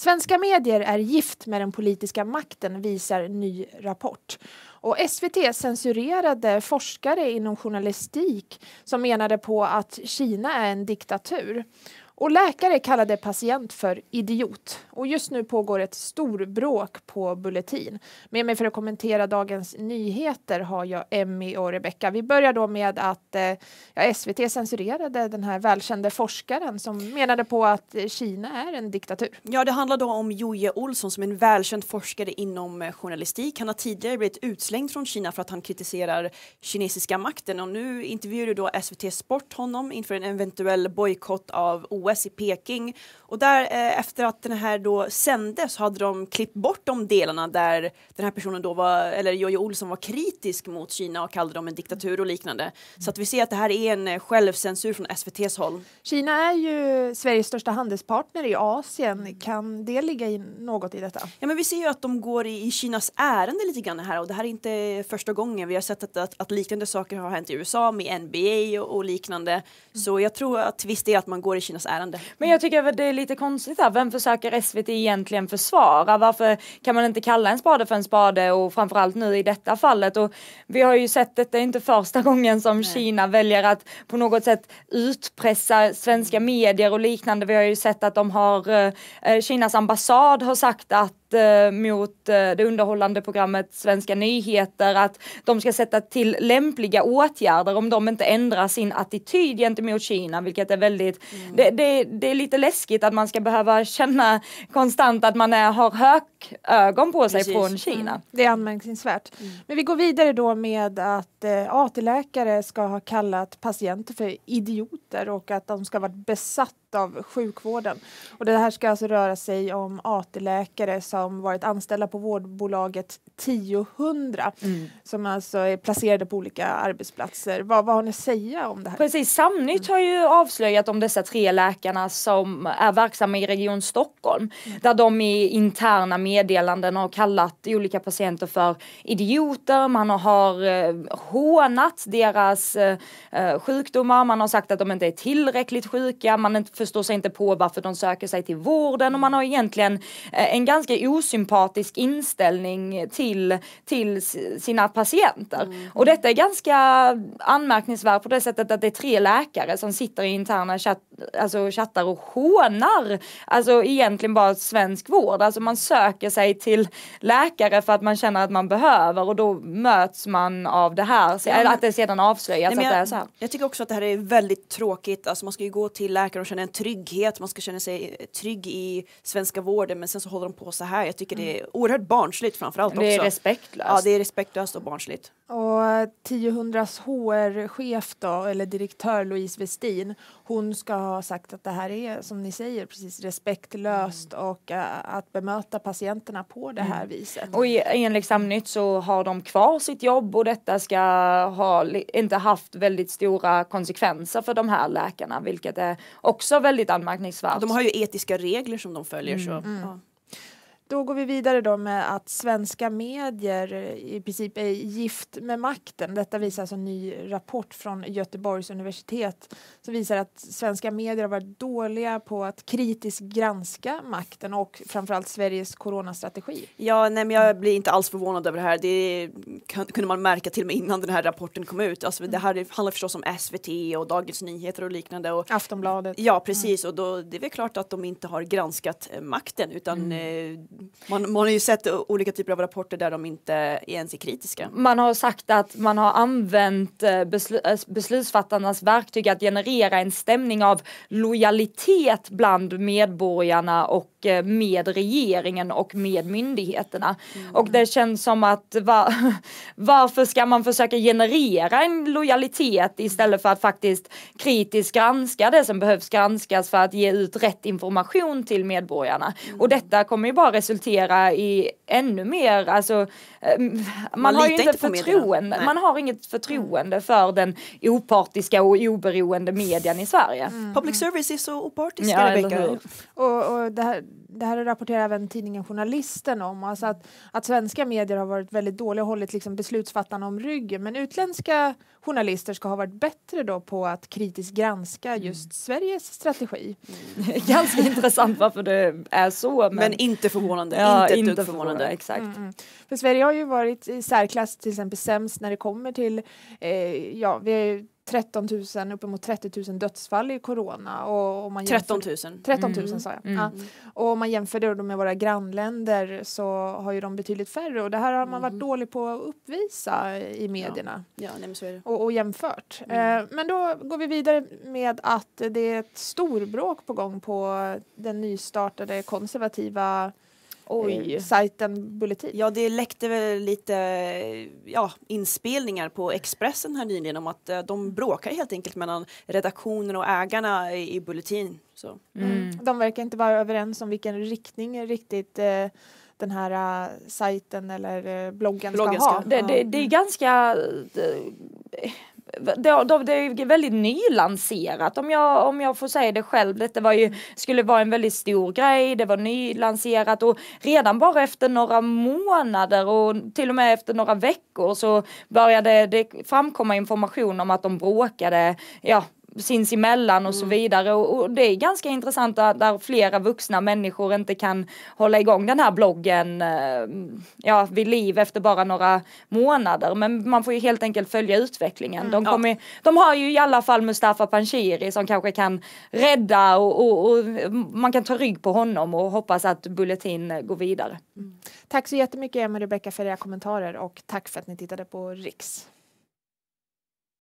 Svenska medier är gift med den politiska makten visar ny rapport. Och SVT censurerade forskare inom journalistik som menade på att Kina är en diktatur. Och läkare kallade patient för idiot. Och just nu pågår ett storbråk på Bulletin. Med mig för att kommentera dagens nyheter har jag Emmy och Rebecka. Vi börjar då med att eh, ja, SVT censurerade den här välkände forskaren som menade på att Kina är en diktatur. Ja, det handlar då om Joje Olsson som är en välkänd forskare inom eh, journalistik. Han har tidigare blivit utslängd från Kina för att han kritiserar kinesiska makten och nu intervjuade då SVT Sport honom inför en eventuell bojkott av OS OS i Peking. Och där eh, efter att den här då sändes hade de klippt bort de delarna där den här personen då var, eller Jojje Olsson var kritisk mot Kina och kallade dem en diktatur och liknande. Så att vi ser att det här är en eh, självcensur från SVTs håll. Kina är ju Sveriges största handelspartner i Asien. Kan det ligga i något i detta? Ja men vi ser ju att de går i, i Kinas ärende lite grann här och det här är inte första gången. Vi har sett att, att, att liknande saker har hänt i USA med NBA och, och liknande. Mm. Så jag tror att visst är att man går i Kinas ärende ärende. Men jag tycker att det är lite konstigt här. Vem försöker SVT egentligen försvara? Varför kan man inte kalla en spade för en spade och framförallt nu i detta fallet? Och vi har ju sett att det är inte första gången som Nej. Kina väljer att på något sätt utpressa svenska medier och liknande. Vi har ju sett att de har, eh, Kinas ambassad har sagt att Eh, mot eh, det underhållande programmet Svenska nyheter att de ska sätta till lämpliga åtgärder om de inte ändrar sin attityd gentemot Kina, vilket är väldigt, mm. det, det, det, är lite läskigt att man ska behöva känna konstant att man är, har hökögon på sig Precis. från Kina. Mm. Det är anmärkningsvärt. Mm. Men vi går vidare då med att eh, AT-läkare ska ha kallat patienter för idioter och att de ska varit besatta av sjukvården. Och det här ska alltså röra sig om AT-läkare som varit anställda på vårdbolaget 1000 mm. som alltså är placerade på olika arbetsplatser. Vad, vad har ni att säga om det här? Precis, Samnytt har ju avslöjat om dessa tre läkarna som är verksamma i Region Stockholm mm. där de i interna meddelanden har kallat olika patienter för idioter, man har eh, hånat deras eh, eh, sjukdomar, man har sagt att de inte är tillräckligt sjuka, man inte förstår sig inte på varför de söker sig till vården och man har egentligen eh, en ganska osympatisk inställning till, till sina patienter. Mm. Och detta är ganska anmärkningsvärt på det sättet att det är tre läkare som sitter i interna chatt, alltså chattar och hånar alltså egentligen bara svensk vård. Alltså man söker sig till läkare för att man känner att man behöver och då möts man av det här, ja, att det sedan avslöjas Nej, att jag, det är så här. Jag tycker också att det här är väldigt tråkigt, alltså man ska ju gå till läkare och känna trygghet, man ska känna sig trygg i svenska vården men sen så håller de på så här. Jag tycker det är oerhört barnsligt framförallt också. Det är respektlöst. Ja det är respektlöst och barnsligt. Och 1000s HR-chef då, eller direktör Louise Westin, hon ska ha sagt att det här är som ni säger precis respektlöst mm. och uh, att bemöta patienterna på det här mm. viset. Och enligt Samnytt så har de kvar sitt jobb och detta ska ha inte haft väldigt stora konsekvenser för de här läkarna vilket är också väldigt anmärkningsvärt. De har ju etiska regler som de följer så. Mm. Ja. Då går vi vidare då med att svenska medier i princip är gift med makten. Detta visar alltså en ny rapport från Göteborgs universitet som visar att svenska medier har varit dåliga på att kritiskt granska makten och framförallt Sveriges coronastrategi. Ja, nej, men jag blir inte alls förvånad över det här. Det kunde man märka till och med innan den här rapporten kom ut. Alltså, det här handlar förstås om SVT och Dagens Nyheter och liknande. Och, Aftonbladet. Ja, precis. Mm. Och då, det är väl klart att de inte har granskat eh, makten utan mm. Man, man har ju sett olika typer av rapporter där de inte ens är kritiska. Man har sagt att man har använt eh, besl eh, beslutsfattarnas verktyg att generera en stämning av lojalitet bland medborgarna och eh, med regeringen och med myndigheterna. Mm. Och det känns som att var, varför ska man försöka generera en lojalitet istället för att faktiskt kritiskt granska det som behövs granskas för att ge ut rätt information till medborgarna. Mm. Och detta kommer ju bara resultera i ännu mer, alltså eh, man, Man har ju inte förtroende, man har inget förtroende för den opartiska och oberoende medien i Sverige. Public service är så opartisk, Ja, hur? Och, och det, här, det här rapporterar även tidningen Journalisten om. Alltså att, att svenska medier har varit väldigt dåliga och hållit liksom beslutsfattarna om ryggen. Men utländska journalister ska ha varit bättre då på att kritiskt granska just Sveriges strategi. Ganska intressant varför det är så. Men, Men inte förvånande, ja, inte ett inte dugg förvånande. Exakt. Mm. För Sverige har ju varit i särklass till exempel sämst när det kommer till, eh, ja vi har ju 13 000, uppemot 30 000 dödsfall i corona. Och, och man 13 jämför- 000. 13 000 Mm. sa jag. Mm. Ja. Och om man jämför det med våra grannländer så har ju de betydligt färre och det här har man varit Mhm. dålig på att uppvisa i medierna. Ja, nej, men så är det. Och, och jämfört. Mm. Eh, men då går vi vidare med att det är ett storbråk på gång på den nystartade konservativa Oj. eh, sajten Bulletin. Ja, det läckte väl lite ja, inspelningar på Expressen här nyligen om att eh, de bråkar helt enkelt mellan redaktionen och ägarna i, i Bulletin. Så. Mm. De verkar inte vara överens om vilken riktning riktigt eh, den här uh, sajten eller uh, bloggen, Bloggen ska ska- ha. Det, det, det är ganska det, det, det, det är väldigt nylanserat om jag, om jag får säga det själv. Detta var ju, skulle vara en väldigt stor grej, det var nylanserat och redan bara efter några månader och till och med efter några veckor så började det framkomma information om att de bråkade, ja sinsemellan och så vidare och, och det är ganska intressant att där flera vuxna människor inte kan hålla igång den här bloggen eh, ja, vid liv efter bara några månader men man får ju helt enkelt följa utvecklingen. De, Ja. kommer, de har ju i alla fall Mustafa Panshiri som kanske kan rädda och, och, och man kan ta rygg på honom och hoppas att Bulletin går vidare. Tack så jättemycket Emma och Rebecka för era kommentarer och tack för att ni tittade på Riks.